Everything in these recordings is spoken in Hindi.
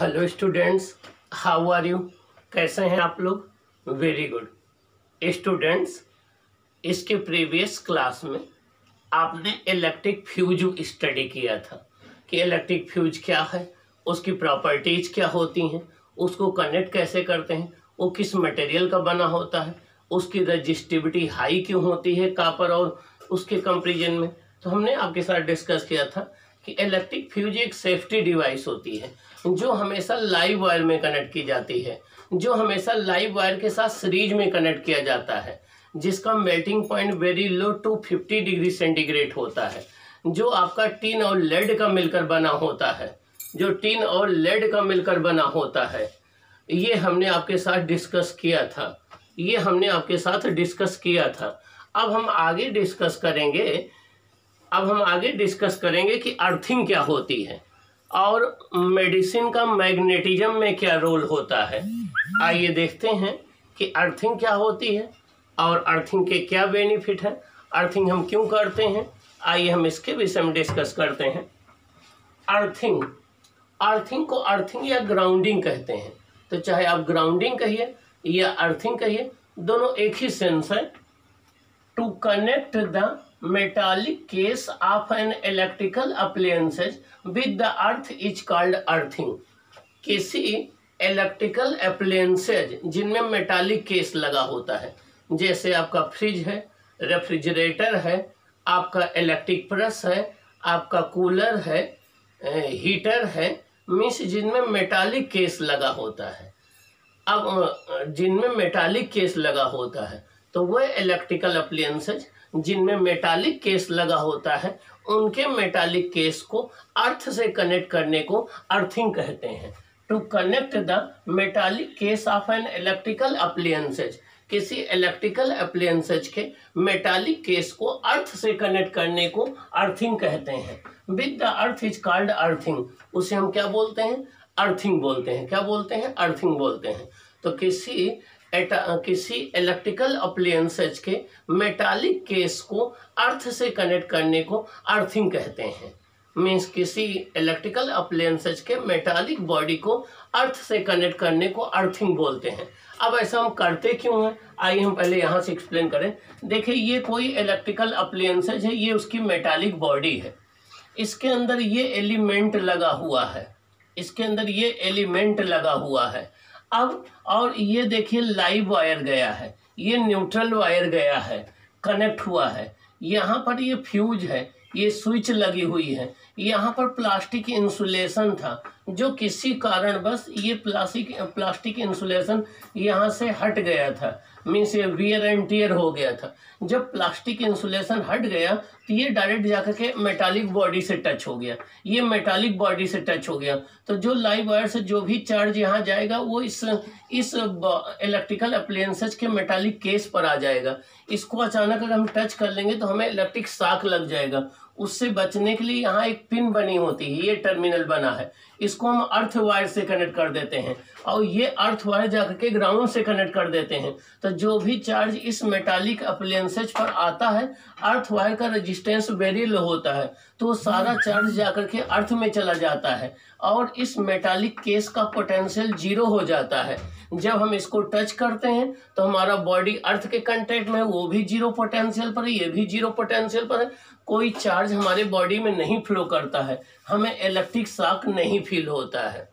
Hello students how are you कैसे हैं आप लोग? वेरी गुड स्टूडेंट्स इसके प्रीवियस क्लास में आपने इलेक्ट्रिक फ्यूज स्टडी किया था कि इलेक्ट्रिक फ्यूज क्या है, उसकी प्रॉपर्टीज़ क्या होती हैं, उसको कनेक्ट कैसे करते हैं, वो किस मटेरियल का बना होता है, उसकी रजिस्टिविटी हाई क्यों होती है कापर और उसके कंपेरिजन में? तो हमने आपके साथ डिस्कस किया था इलेक्ट्रिक फ्यूज एक सेफ्टी डिवाइस होती है, जो हमेशा लाइव वायर में कनेक्ट की जाती है, जो हमेशा लाइव वायर के साथ सीरीज़ में कनेक्ट किया जाता है, जिसका melting point very low two fifty degree centigrade होता है, जो आपका टीन और लेड का मिलकर बना होता है, जो टीन और लेड का मिलकर बना होता है। ये हमने आपके साथ डिस्कस किया था, ये हमने आपके साथ डिस्कस किया था। अब हम आगे डिस्कस करेंगे अब हम आगे डिस्कस करेंगे कि अर्थिंग क्या होती है। और मेडिसिन का मैग्नेटिज्म में क्या रोल होता है। आइए देखते हैं कि अर्थिंग क्या होती है और अर्थिंग के क्या बेनिफिट हैं। अर्थिंग हम क्यों करते हैं? आइए हम इसके विषय में डिस्कस करते हैं। अर्थिंग अर्थिंग को अर्थिंग या ग्राउंडिंग कहते हैं। तो चाहे आप ग्राउंडिंग कहिए या अर्थिंग कहिए, दोनों एक ही सेंस है। To connect the metallic case of an electrical appliances with the earth is called earthing किसी इलेक्ट्रिकल अप्लायंसेज जिनमें मेटालिक केस लगा होता है, जैसे आपका फ्रिज है रेफ्रिजरेटर है, आपका इलेक्ट्रिक प्रेस है, आपका कूलर है हीटर है, मीन्स जिनमें मेटालिक केस लगा होता है। अब जिनमें मेटालिक केस लगा होता है तो वह इलेक्ट्रिकल अप्लायंसेज जिनमें मेटालिक केस लगा होता है, उनके मेटालिक केस को अर्थ से कनेक्ट करने को अर्थिंग कहते हैं। To connect the metallic case of an electrical appliances किसी इलेक्ट्रिकल अप्लायंसेज के मेटालिक केस को अर्थ से कनेक्ट करने को अर्थिंग कहते हैं। With the earth is called earthing उसे हम क्या बोलते हैं? अर्थिंग बोलते हैं। क्या बोलते हैं? अर्थिंग बोलते हैं। तो किसी किसी इलेक्ट्रिकल अप्लायंसेज के मेटालिक केस को अर्थ से कनेक्ट करने को अर्थिंग कहते हैं। मीन्स किसी इलेक्ट्रिकल अप्लायंसेज के मेटालिक बॉडी को अर्थ से कनेक्ट करने को अर्थिंग बोलते हैं। अब ऐसा हम करते क्यों हैं? आइए हम पहले यहाँ से एक्सप्लेन करें। देखिए, ये कोई इलेक्ट्रिकल अप्लायंसेज है, ये उसकी मेटालिक बॉडी है। इसके अंदर ये एलिमेंट लगा हुआ है। इसके अंदर ये एलिमेंट लगा हुआ है। अब, और ये देखिए लाइव वायर गया है, ये न्यूट्रल वायर गया है कनेक्ट हुआ है। यहाँ पर ये फ्यूज है, ये स्विच लगी हुई है। यहाँ पर प्लास्टिक इंसुलेशन था, जो किसी कारण बस ये प्लास्टिक प्लास्टिक इंसुलेशन यहाँ से हट गया था। मीन्स ये वियर एंड टीयर हो गया था। जब प्लास्टिक इंसुलेशन हट गया तो ये डायरेक्ट जाकर के मेटालिक बॉडी से टच हो गया। ये मेटालिक बॉडी से टच हो गया। तो जो लाइव वायर से जो भी चार्ज यहाँ जाएगा, वो इस इस इलेक्ट्रिकल अप्लायंसेज के मेटालिक केस पर आ जाएगा। इसको अचानक अगर हम टच कर लेंगे तो हमें इलेक्ट्रिक शाक लग जाएगा। उससे बचने के लिए यहाँ एक पिन बनी होती है, ये टर्मिनल बना है। इसको हम अर्थ वायर से कनेक्ट कर देते हैं और ये अर्थ वायर जाकर के ग्राउंड से कनेक्ट कर देते हैं। तो जो भी चार्ज इस मेटालिक अप्लायंसेज पर आता है, अर्थ वायर का रेजिस्टेंस वेरी लो होता है तो सारा चार्ज जाकर के अर्थ में चला जाता है और इस मेटालिक केस का पोटेंशियल ज़ीरो हो जाता है। जब हम इसको टच करते हैं तो हमारा बॉडी अर्थ के कंटेक्ट में वो भी ज़ीरो पोटेंशियल पर है, ये भी ज़ीरो पोटेंशियल पर है। कोई चार्ज हमारे बॉडी में नहीं फ्लो करता है। हमें इलेक्ट्रिक शॉक नहीं फील होता है।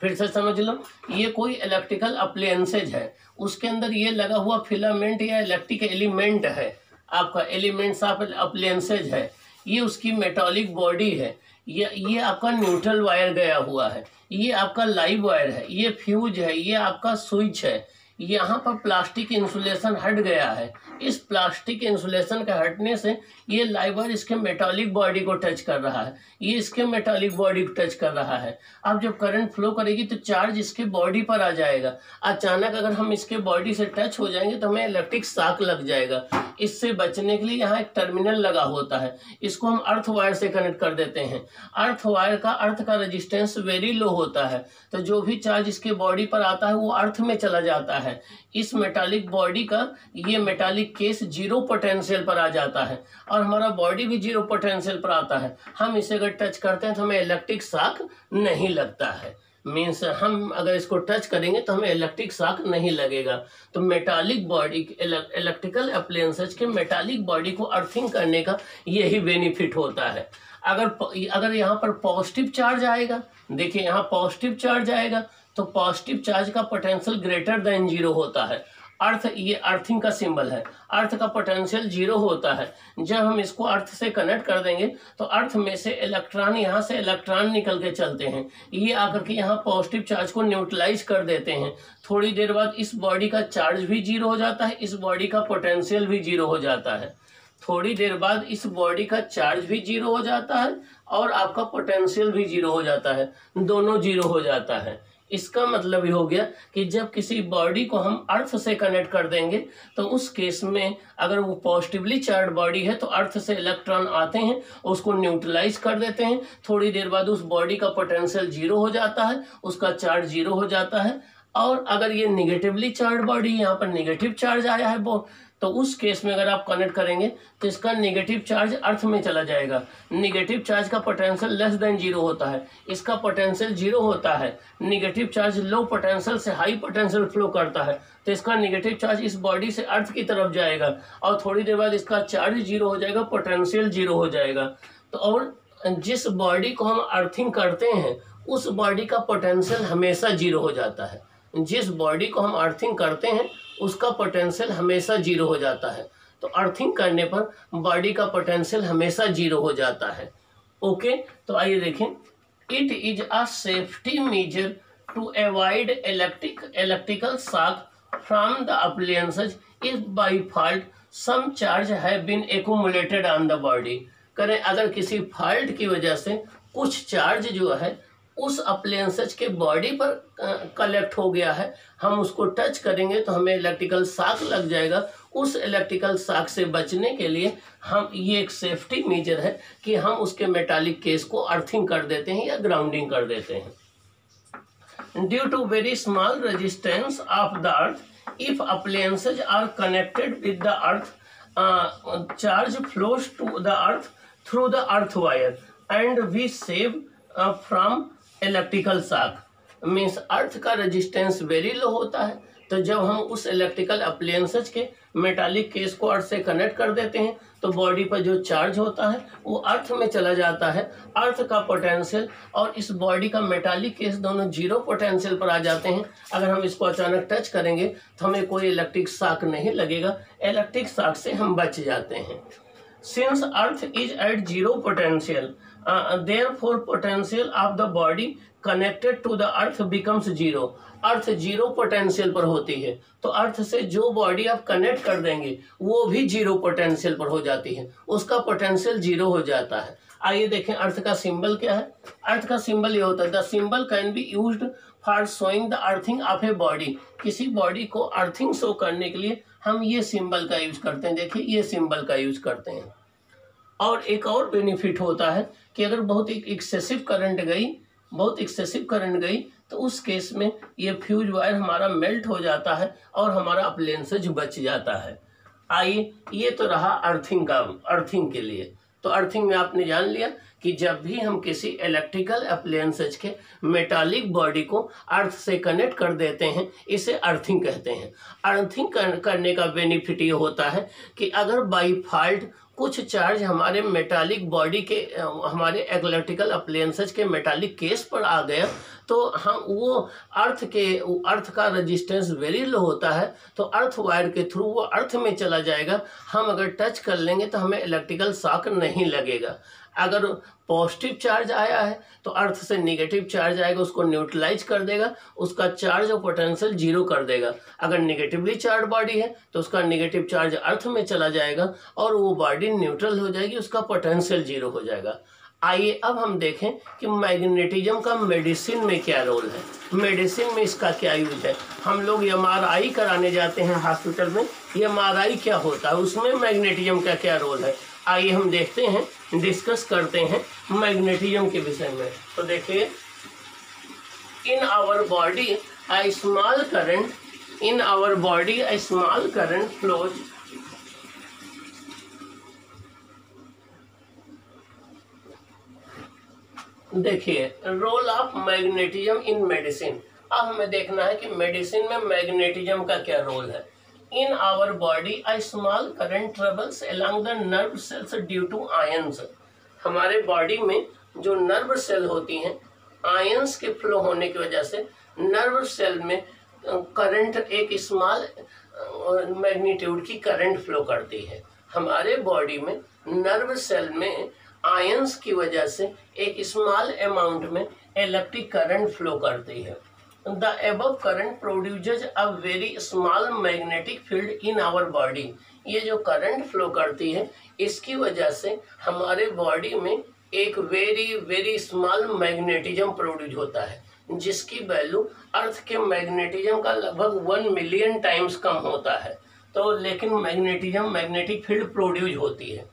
फिर से समझ लो, ये कोई इलेक्ट्रिकल अप्लायंसेज है। उसके अंदर ये लगा हुआ फिलामेंट या इलेक्ट्रिक एलिमेंट है। आपका एलिमेंट्स ऑफ़ अप्लायंसेज है। ये उसकी मेटालिक बॉडी है। ये ये आपका न्यूट्रल वायर गया हुआ है। ये आपका लाइव वायर है। ये फ्यूज है। ये आपका स्विच है। यहाँ पर प्लास्टिक इंसुलेशन हट गया है। इस प्लास्टिक इंसुलेशन के हटने से ये लाइवर इसके मेटालिक बॉडी को टच कर रहा है। ये इसके मेटालिक बॉडी को टच कर रहा है। अब जब करंट फ्लो करेगी तो चार्ज इसके बॉडी पर आ जाएगा। अचानक अगर हम इसके बॉडी से टच हो जाएँगे तो हमें इलेक्ट्रिक शाक लग जाएगा। इससे बचने के लिए यहाँ एक टर्मिनल लगा होता है। इसको हम अर्थ वायर से कनेक्ट कर देते हैं। अर्थ वायर का अर्थ का रजिस्टेंस वेरी लो होता है। तो जो भी चार्ज इसके बॉडी पर आता है, वो अर्थ में चला जाता है। इस मेटालिक बॉडी का ये मेटालिक केस ज़ीरो पोटेंशियल पर आ जाता है और हमारा बॉडी भी ज़ीरो पोटेंशियल पर आता है। हम इसे अगर टच करते हैं तो हमें इलेक्ट्रिक शाक नहीं लगता है। मीन्स हम अगर इसको टच करेंगे तो हमें इलेक्ट्रिक शॉक नहीं लगेगा। तो मेटालिक बॉडी इलेक्ट्रिकल अप्लायंसेज के मेटालिक बॉडी को अर्थिंग करने का यही बेनिफिट होता है। अगर अगर यहाँ पर पॉजिटिव चार्ज आएगा, देखिए यहाँ पॉजिटिव चार्ज आएगा तो पॉजिटिव चार्ज का पोटेंशियल ग्रेटर देन ज़ीरो होता है। अर्थ ये अर्थिंग का सिंबल है। अर्थ का पोटेंशियल ज़ीरो होता है। जब हम इसको अर्थ से कनेक्ट कर देंगे तो अर्थ में से इलेक्ट्रॉन यहाँ से इलेक्ट्रॉन निकल के चलते हैं। ये आकर के यहाँ पॉजिटिव चार्ज को न्यूट्रलाइज कर देते हैं। थोड़ी देर बाद इस बॉडी का चार्ज भी ज़ीरो हो जाता है, इस बॉडी का पोटेंशियल भी ज़ीरो हो जाता है। थोड़ी देर बाद इस बॉडी का चार्ज भी ज़ीरो हो जाता है और आपका पोटेंशियल भी ज़ीरो हो जाता है। दोनों ज़ीरो हो जाता है। इसका मतलब ये हो गया कि जब किसी बॉडी को हम अर्थ से कनेक्ट कर देंगे तो उस केस में अगर वो पॉजिटिवली चार्ज बॉडी है तो अर्थ से इलेक्ट्रॉन आते हैं, उसको न्यूट्रलाइज कर देते हैं। थोड़ी देर बाद उस बॉडी का पोटेंशियल ज़ीरो हो जाता है, उसका चार्ज ज़ीरो हो जाता है। और अगर ये निगेटिवली चार्ज बॉडी यहाँ पर निगेटिव चार्ज आया है तो उस केस में अगर आप कनेक्ट करेंगे तो इसका नेगेटिव चार्ज अर्थ में चला जाएगा। नेगेटिव चार्ज का पोटेंशियल लेस देन ज़ीरो होता है। इसका पोटेंशियल ज़ीरो होता है। नेगेटिव चार्ज लो पोटेंशियल से हाई पोटेंशियल फ्लो करता है। तो इसका नेगेटिव चार्ज इस बॉडी से अर्थ की तरफ़ जाएगा। और थोड़ी देर बाद इसका चार्ज ज़ीरो हो जाएगा पोटेंशियल ज़ीरो हो जाएगा। तो और जिस बॉडी को हम अर्थिंग करते हैं, उस बॉडी का पोटेंशियल हमेशा ज़ीरो हो जाता है। जिस बॉडी को हम अर्थिंग करते हैं उसका पोटेंशियल हमेशा ज़ीरो हो जाता है। तो अर्थिंग करने पर बॉडी का पोटेंशियल हमेशा ज़ीरो हो जाता है। ओके तो आइए देखें। It is a safety measure to avoid electric electrical shock from the appliances if by fault some charge have been accumulated on the body करें, अगर किसी फॉल्ट की वजह से कुछ चार्ज जो है उस अप्लायंसेज के बॉडी पर कलेक्ट हो गया है। हम उसको टच करेंगे तो हमें इलेक्ट्रिकल शाक लग जाएगा। उस इलेक्ट्रिकल शाक से बचने के लिए हम, ये एक सेफ्टी मेजर है कि हम उसके मेटालिक केस को अर्थिंग कर देते हैं या ग्राउंडिंग कर देते हैं। Due to very small resistance of the earth if appliances are connected with the earth charge flows to the earth through the earth wire and we save from electrical shock means earth का रेजिस्टेंस वेरी लो होता है। तो जब हम उस इलेक्ट्रिकल अप्लायंसेज के मेटालिक केस को अर्थ से कनेक्ट कर देते हैं तो बॉडी पर जो चार्ज होता है, वो अर्थ में चला जाता है। अर्थ का पोटेंशियल और इस बॉडी का मेटालिक केस दोनों ज़ीरो पोटेंशियल पर आ जाते हैं। अगर हम इसको अचानक टच करेंगे तो हमें कोई इलेक्ट्रिक शॉक नहीं लगेगा। इलेक्ट्रिक शॉक से हम बच जाते हैं। Since earth is at zero potential therefore potential of the body connected to the earth becomes zero earth zero potential पर होती है। तो अर्थ से जो बॉडी आप कनेक्ट कर देंगे, वो भी ज़ीरो पोटेंशियल पर हो जाती है। उसका पोटेंशियल ज़ीरो हो जाता है। आइए देखें अर्थ का सिंबल क्या है। अर्थ का सिंबल ये होता है। The symbol can be use for showing the earthing of a body किसी बॉडी को अर्थिंग शो करने के लिए हम ये सिंबल का यूज़ करते हैं। देखिए, ये सिंबल का यूज़ करते हैं। और एक और बेनिफिट होता है कि अगर बहुत एक एक्सेसिव करंट गई, बहुत एक्सेसिव करंट गई तो उस केस में ये फ्यूज वायर हमारा मेल्ट हो जाता है और हमारा अप्लेंसेज बच जाता है। आइए, ये तो रहा अर्थिंग का अर्थिंग के लिए। तो अर्थिंग में आपने जान लिया कि जब भी हम किसी इलेक्ट्रिकल अप्लायंसेज के मेटालिक बॉडी को अर्थ से कनेक्ट कर देते हैं, इसे अर्थिंग कहते हैं। अर्थिंग करने का बेनिफिट ये होता है कि अगर बाई फॉल्ट कुछ चार्ज हमारे मेटालिक बॉडी के हमारे एग्लेटिकल अप्लायंसेज के मेटालिक केस पर आ गया तो हम वो अर्थ के अर्थ का रेजिस्टेंस वेरी लो होता है तो अर्थ वायर के थ्रू वो अर्थ में चला जाएगा। हम अगर टच कर लेंगे तो हमें इलेक्ट्रिकल शॉक नहीं लगेगा। अगर पॉजिटिव चार्ज आया है तो अर्थ से निगेटिव चार्ज आएगा, उसको न्यूट्रलाइज कर देगा, उसका चार्ज और पोटेंशियल ज़ीरो कर देगा। अगर निगेटिवली चार्ज बॉडी है तो उसका निगेटिव चार्ज अर्थ में चला जाएगा, और वो बॉडी न्यूट्रल हो जाएगी, उसका पोटेंशियल ज़ीरो हो जाएगा। आइए अब हम देखें कि मैग्नेटिज्म का मेडिसिन में क्या रोल है। मेडिसिन में इसका क्या यूज़ है? हम लोग एमआरआई कराने जाते हैं हॉस्पिटल में। एम क्या होता है? उसमें मैग्नेटिज्म का क्या रोल है? आइए हम देखते हैं डिस्कस करते हैं मैग्नेटिज्म के विषय में। तो देखिए in our body a small current in our body a small current flows देखिए role of magnetism in medicine अब हमें देखना है कि मेडिसिन में मैग्नेटिज्म का क्या रोल है। In our body a small current travels along the nerve cells due to ions हमारे बॉडी में जो नर्व सेल होती हैं आयंस के फ्लो होने की वजह से नर्व सेल में करंट एक स्मॉल मैग्नीट्यूड की करंट फ्लो करती है। हमारे बॉडी में नर्व सेल में आयंस की वजह से एक स्मॉल अमाउंट में इलेक्ट्रिक करंट फ्लो करती है। The above current produces a very small magnetic field in our body ये जो करंट फ्लो करती है, इसकी वजह से हमारे बॉडी में एक very very small magnetism produce होता है, जिसकी वैल्यू अर्थ के मैग्नेटिज्म का लगभग वन मिलियन टाइम्स कम होता है। तो लेकिन मैग्नेटिज्म मैग्नेटिक फ़ील्ड प्रोड्यूस होती है।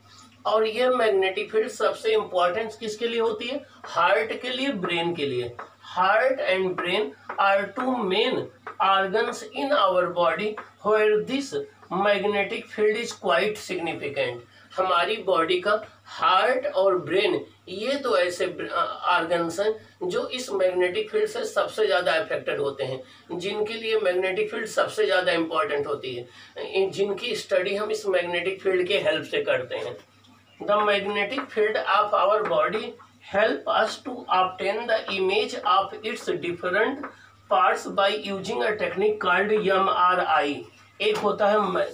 और ये मैग्नेटिक फ़ील्ड सबसे इंपॉर्टेंट किसके लिए होती है? हार्ट के लिए ब्रेन के लिए। Heart and brain are two main organs in our body where this magnetic field is quite significant हमारी बॉडी का हार्ट और ब्रेन ये तो ऐसे ऑर्गन्स हैं जो इस मैग्नेटिक फ़ील्ड से सबसे ज़्यादा अफेक्टेड होते हैं। जिनके लिए मैग्नेटिक फ़ील्ड सबसे ज़्यादा इंपॉर्टेंट होती है। जिनकी स्टडी हम इस मैग्नेटिक फ़ील्ड के हेल्प से करते हैं। The magnetic field of our body help us to obtain the image of its different parts by using a technique called M R I एक होता है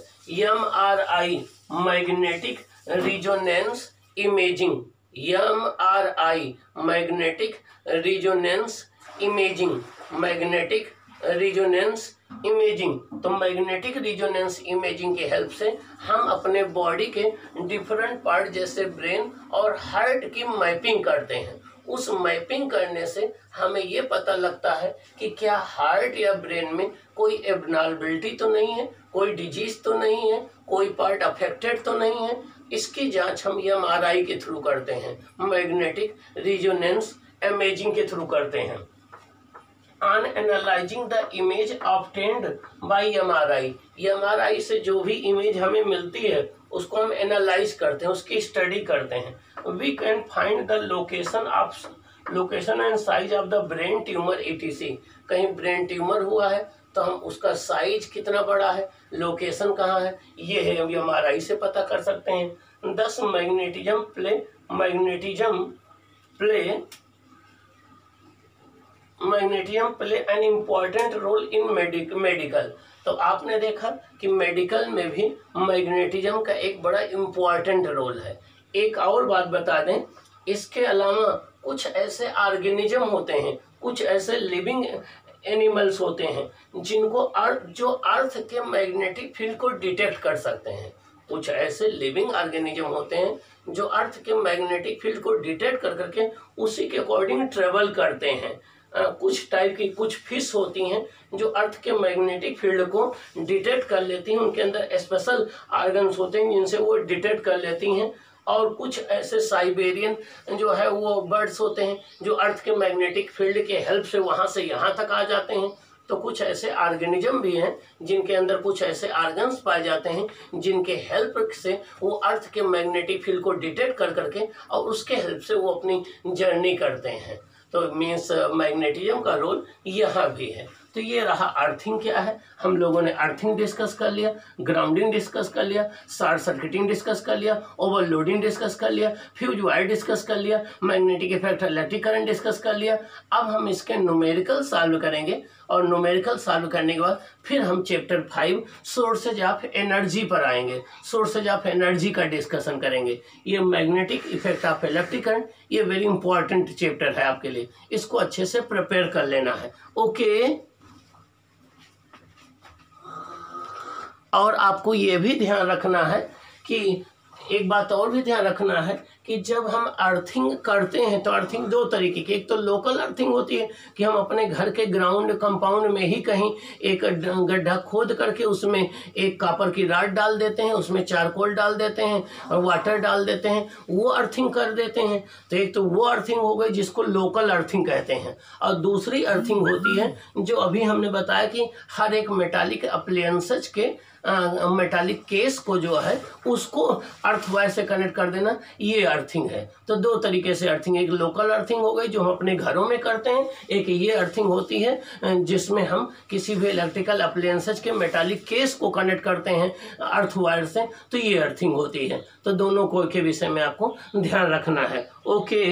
M R I magnetic resonance imaging M R I magnetic resonance imaging magnetic resonance imaging तो मैग्नेटिक रिजोनेंस इमेजिंग की हेल्प से हम अपने बॉडी के डिफरेंट पार्ट जैसे ब्रेन और हार्ट की मैपिंग करते हैं। उस मैपिंग करने से हमें ये पता लगता है कि क्या हार्ट या ब्रेन में कोई एबनॉर्बिलिटी तो नहीं है, कोई डिज़ीज़ तो नहीं है, कोई पार्ट अफेक्टेड तो नहीं है। इसकी जाँच हम एम आर आई के थ्रू करते हैं। मैग्नेटिक रिजोनेंस इमेजिंग के थ्रू करते हैं। On analysing the image obtained by M R I M R I से जो भी इमेज हमें मिलती है, उसको हम एनालाइज करते हैं, उसकी स्टडी करते हैं। We can find the location of location and size of the brain tumour etc कहीं ब्रेन ट्यूमर हुआ है तो हम उसका साइज़ कितना बड़ा है लोकेशन कहाँ है, ये है हम एम आर आई से पता कर सकते हैं। This magnetism play magnetism play magnetism play an important role in medical तो आपने देखा कि मेडिकल में भी मैग्नेटिज्म का एक बड़ा इंपॉर्टेंट रोल है। एक और बात बता दें, इसके अलावा कुछ ऐसे ऑर्गेनिज्म होते हैं, कुछ ऐसे लिविंग एनिमल्स होते हैं, जिनको अर्थ, जो अर्थ के मैग्नेटिक फ़ील्ड को डिटेक्ट कर सकते हैं। कुछ ऐसे लिविंग ऑर्गेनिज्म होते हैं, जो अर्थ के मैग्नेटिक फ़ील्ड को डिटेक्ट कर करके उसी के अकॉर्डिंग ट्रेवल करते हैं। कुछ टाइप की कुछ फ़िश होती हैं जो अर्थ के मैग्नेटिक फ़ील्ड को डिटेक्ट कर लेती हैं। उनके अंदर स्पेशल आर्गन्स होते हैं जिनसे वो डिटेक्ट कर लेती हैं। और कुछ ऐसे साइबेरियन जो है, वो बर्ड्स होते हैं जो अर्थ के मैग्नेटिक फ़ील्ड के हेल्प से वहाँ से यहाँ तक आ जाते हैं। तो कुछ ऐसे ऑर्गेनिज्म भी हैं जिनके अंदर कुछ ऐसे आर्गन्स पाए जाते हैं जिनके हेल्प से वो अर्थ के मैग्नेटिक फ़ील्ड को डिटेक्ट कर करके और उसके हेल्प से वो अपनी जर्नी करते हैं। तो मीन्स मैग्नेटिज्म का रोल यहाँ भी है। तो ये रहा अर्थिंग क्या है? हम लोगों ने अर्थिंग डिस्कस कर लिया ग्राउंडिंग डिस्कस कर लिया शार्ट सर्किटिंग डिस्कस कर लिया ओवरलोडिंग डिस्कस कर लिया फ्यूज वायर डिस्कस कर लिया magnetic effect electric current discuss कर लिया। अब हम इसके न्यूमेरिकल सॉल्व करेंगे। और न्यूमेरिकल सॉल्व करने के बाद फिर हम chapter five sources of energy पर आएँगे। सोर्सेज ऑफ़ एनर्जी का डिस्कशन करेंगे। ये magnetic effect of electric current ये वेरी इंपॉर्टेंट चैप्टर है आपके लिए। इसको अच्छे से प्रिपेयर कर लेना है। ओके और आपको ये भी ध्यान रखना है कि एक बात और भी ध्यान रखना है कि जब हम अर्थिंग करते हैं तो अर्थिंग दो तरीके की। एक तो लोकल अर्थिंग होती है कि हम अपने घर के ग्राउंड कंपाउंड में ही कहीं एक गड्ढा खोद करके उसमें एक कापर की राड डाल देते हैं, उसमें चारकोल डाल देते हैं और वाटर डाल देते हैं। वो अर्थिंग कर देते हैं। तो एक तो वो अर्थिंग हो गई जिसको लोकल अर्थिंग कहते हैं। और दूसरी अर्थिंग होती है जो अभी हमने बताया कि हर एक मेटालिक अप्लियंसेज के मेटालिक केस को जो है, उसको अर्थ वायर से कनेक्ट कर देना, ये अर्थिंग है। तो दो तरीके से अर्थिंग एक लोकल अर्थिंग हो गई, जो हम अपने घरों में करते हैं, एक ये अर्थिंग होती है जिसमें हम किसी भी इलेक्ट्रिकल अप्लायंसेज के मेटालिक केस को कनेक्ट करते हैं अर्थ वायर से तो ये अर्थिंग होती है। तो दोनों को के विषय में आपको ध्यान रखना है। ओके